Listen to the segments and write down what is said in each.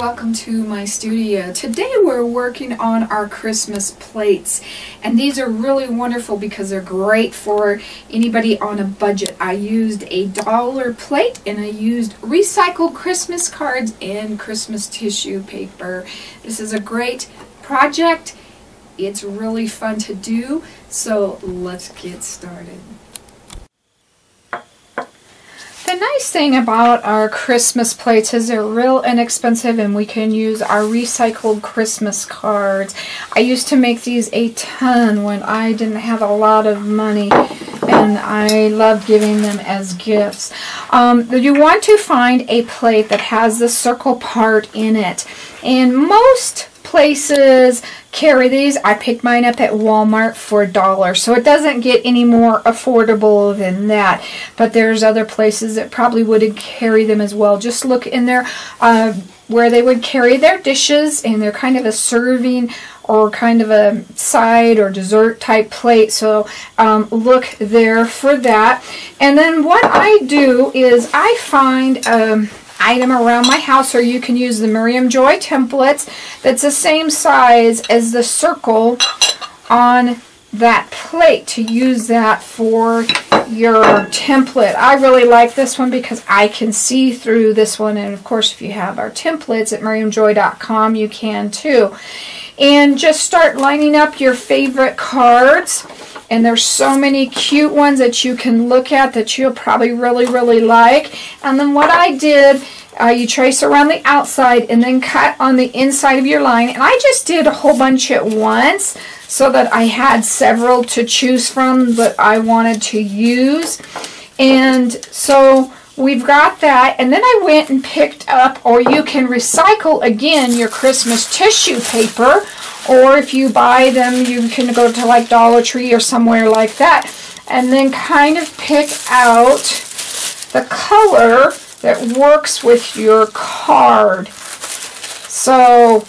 welcome to my studio. Today working on our Christmas plates and these are really wonderful because they're great for anybody on a budget. I used a dollar plate and I used recycled Christmas cards and Christmas tissue paper. This is a great project. It's really fun to do so let's get started. The nice thing about our Christmas plates is they're real inexpensive and we can use our recycled Christmas cards. I used to make these a ton when I didn't have a lot of money and I love giving them as gifts. Um, you want to find a plate that has the circle part in it and most places carry these. I picked mine up at Walmart for a dollar, so it doesn't get any more affordable than that. But there's other places that probably would carry them as well. Just look in there uh, where they would carry their dishes, and they're kind of a serving or kind of a side or dessert type plate. So um, look there for that. And then what I do is I find... Um, item around my house or you can use the Miriam Joy templates that's the same size as the circle on that plate to use that for your template. I really like this one because I can see through this one and of course if you have our templates at miriamjoy.com you can too. And just start lining up your favorite cards and there's so many cute ones that you can look at that you'll probably really, really like. And then what I did, uh, you trace around the outside and then cut on the inside of your line. And I just did a whole bunch at once so that I had several to choose from that I wanted to use. And so we've got that. And then I went and picked up, or you can recycle again your Christmas tissue paper or if you buy them, you can go to like Dollar Tree or somewhere like that. And then kind of pick out the color that works with your card. So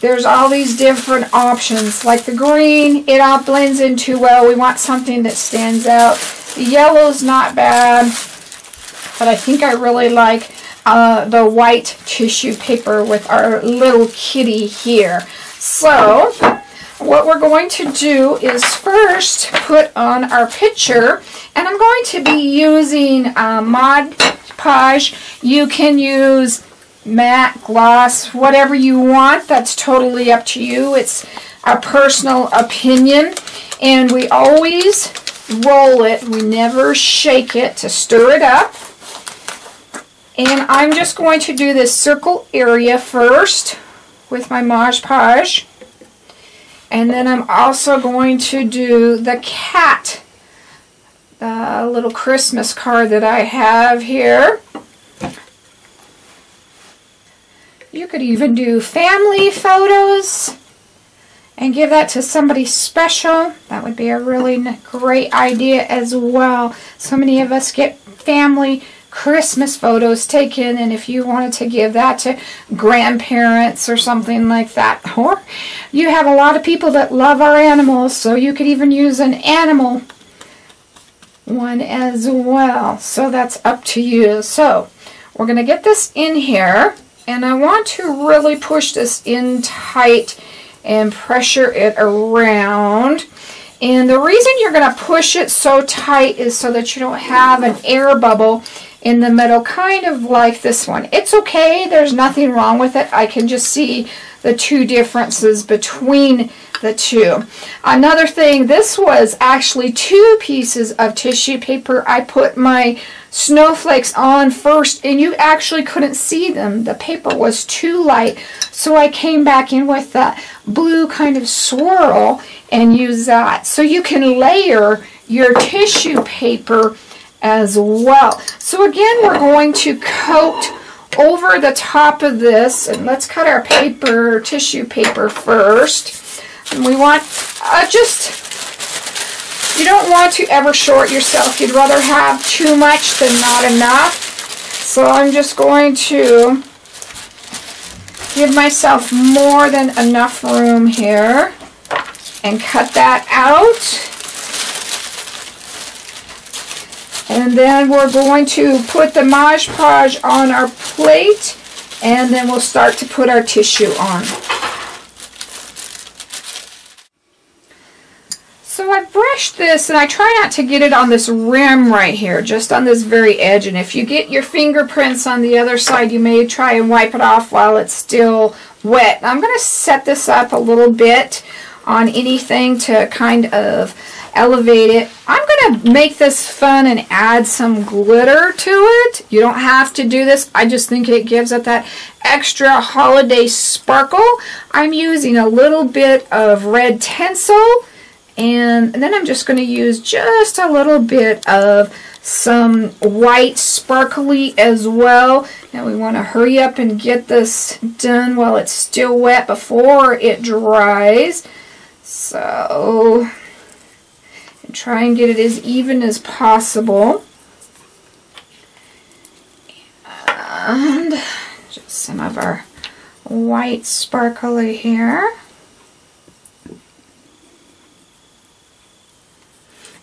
there's all these different options. Like the green, it all blends in too well. We want something that stands out. The yellow's not bad, but I think I really like uh, the white tissue paper with our little kitty here. So what we're going to do is first put on our picture and I'm going to be using uh, Mod Podge. You can use matte, gloss, whatever you want. That's totally up to you. It's a personal opinion. And we always roll it. We never shake it to stir it up. And I'm just going to do this circle area first with my Mod Podge. And then I'm also going to do the cat, the little Christmas card that I have here. You could even do family photos and give that to somebody special. That would be a really great idea as well. So many of us get family Christmas photos taken and if you wanted to give that to grandparents or something like that or you have a lot of people that love our animals so you could even use an animal one as well. So that's up to you. So we're going to get this in here and I want to really push this in tight and pressure it around. And the reason you're going to push it so tight is so that you don't have an air bubble in the middle, kind of like this one. It's okay. There's nothing wrong with it. I can just see the two differences between the two. Another thing, this was actually two pieces of tissue paper. I put my snowflakes on first and you actually couldn't see them. The paper was too light. So I came back in with the blue kind of swirl and use that. So you can layer your tissue paper as well. So again, we're going to coat over the top of this, and let's cut our paper, tissue paper first. And we want uh, just, you don't want to ever short yourself. You'd rather have too much than not enough. So I'm just going to give myself more than enough room here and cut that out. And then we're going to put the Mod Podge on our plate And then we'll start to put our tissue on. So I brushed this and I try not to get it on this rim right here, just on this very edge. And if you get your fingerprints on the other side, you may try and wipe it off while it's still wet. I'm going to set this up a little bit on anything to kind of elevate it. I'm going to make this fun and add some glitter to it. You don't have to do this. I just think it gives it that extra holiday sparkle. I'm using a little bit of red tinsel and then I'm just going to use just a little bit of some white sparkly as well. Now we want to hurry up and get this done while it's still wet before it dries. So and try and get it as even as possible. And just some of our white sparkly here.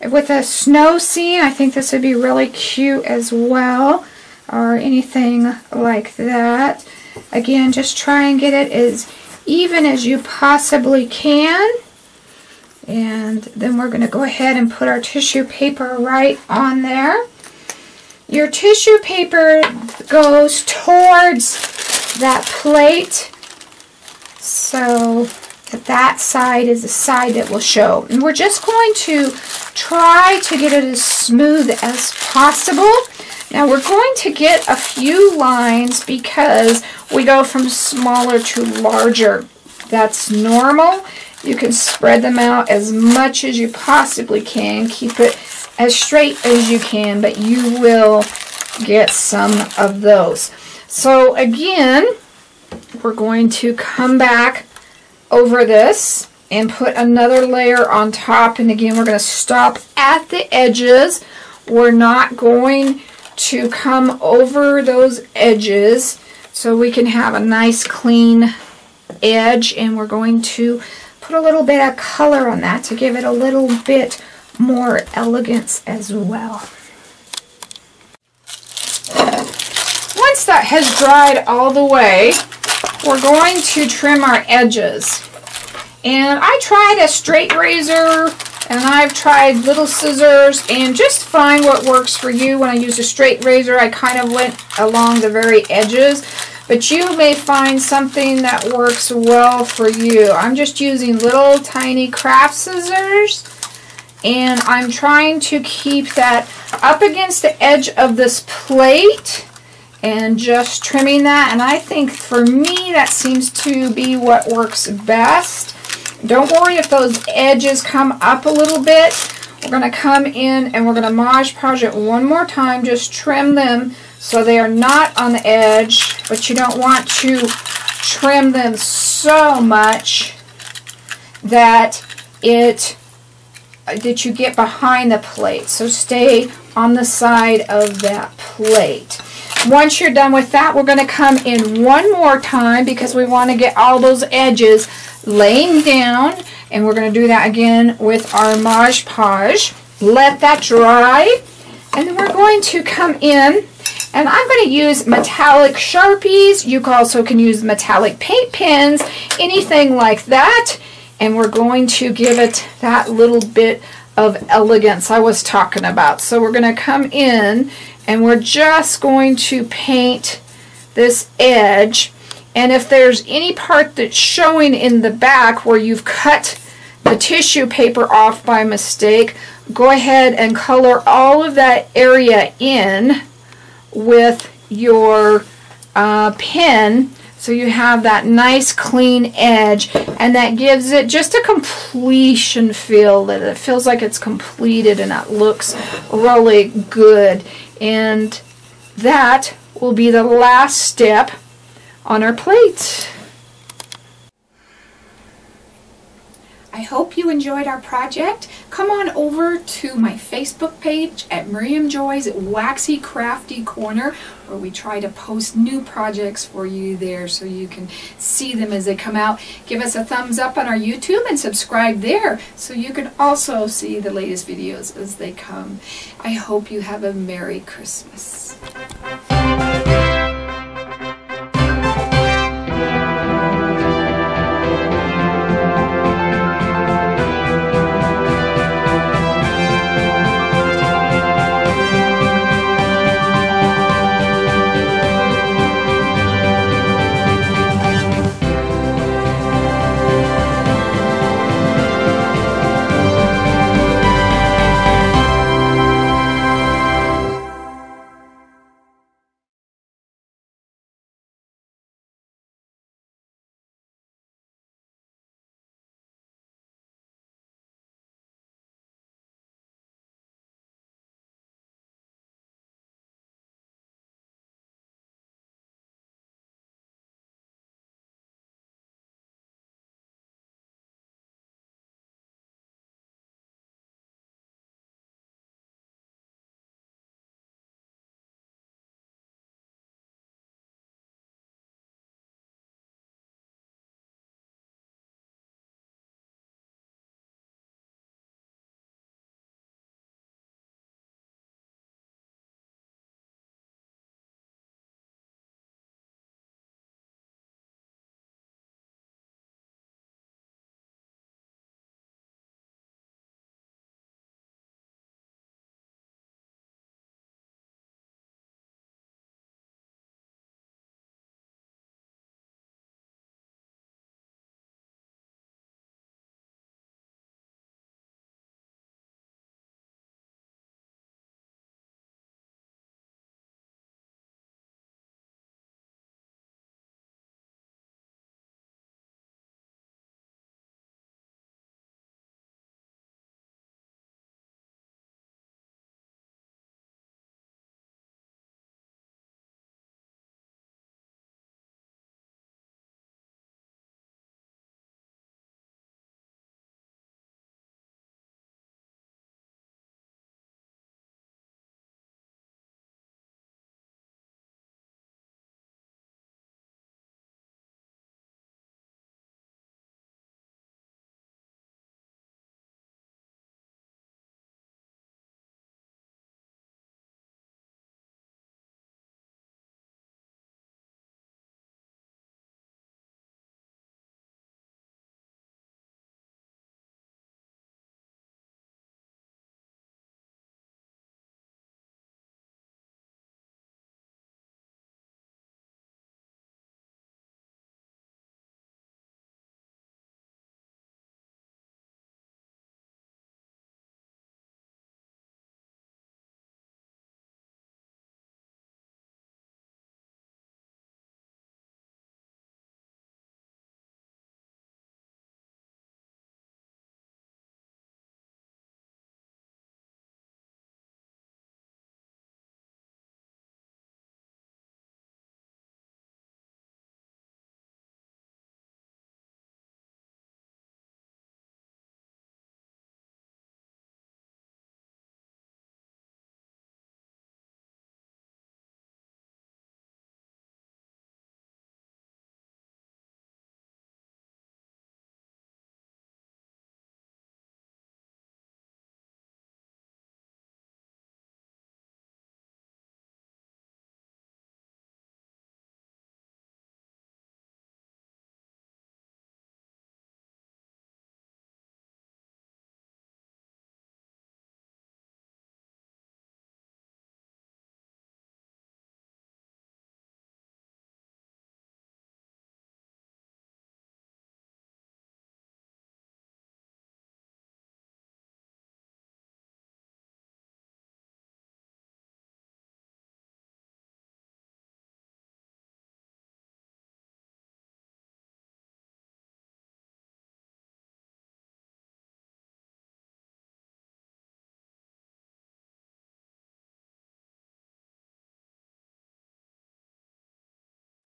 With a snow scene, I think this would be really cute as well, or anything like that. Again, just try and get it as even as you possibly can. And then we're going to go ahead and put our tissue paper right on there. Your tissue paper goes towards that plate. So that that side is the side that will show. And we're just going to try to get it as smooth as possible. Now we're going to get a few lines because we go from smaller to larger. That's normal. You can spread them out as much as you possibly can. Keep it as straight as you can, but you will get some of those. So again, we're going to come back over this and put another layer on top. And again, we're going to stop at the edges. We're not going to come over those edges so we can have a nice clean edge. And we're going to put a little bit of color on that to give it a little bit more elegance as well. Once that has dried all the way, we're going to trim our edges. And I tried a straight razor and I've tried little scissors and just find what works for you. When I use a straight razor, I kind of went along the very edges but you may find something that works well for you. I'm just using little tiny craft scissors and I'm trying to keep that up against the edge of this plate and just trimming that and I think for me that seems to be what works best. Don't worry if those edges come up a little bit. We're going to come in and we're going to Mod Podge it one more time. Just trim them so they are not on the edge, but you don't want to trim them so much that it that you get behind the plate. So stay on the side of that plate. Once you're done with that, we're going to come in one more time because we want to get all those edges laying down. And we're going to do that again with our Mod Podge. Let that dry. And then we're going to come in and I'm going to use metallic Sharpies. You also can use metallic paint pens, anything like that. And we're going to give it that little bit of elegance I was talking about. So we're going to come in and we're just going to paint this edge. And if there's any part that's showing in the back where you've cut the tissue paper off by mistake, go ahead and color all of that area in with your uh, pen so you have that nice clean edge and that gives it just a completion feel that it feels like it's completed and it looks really good and that will be the last step on our plate. I hope you enjoyed our project. Come on over to my Facebook page at Miriam Joy's Waxy Crafty Corner where we try to post new projects for you there so you can see them as they come out. Give us a thumbs up on our YouTube and subscribe there so you can also see the latest videos as they come. I hope you have a Merry Christmas.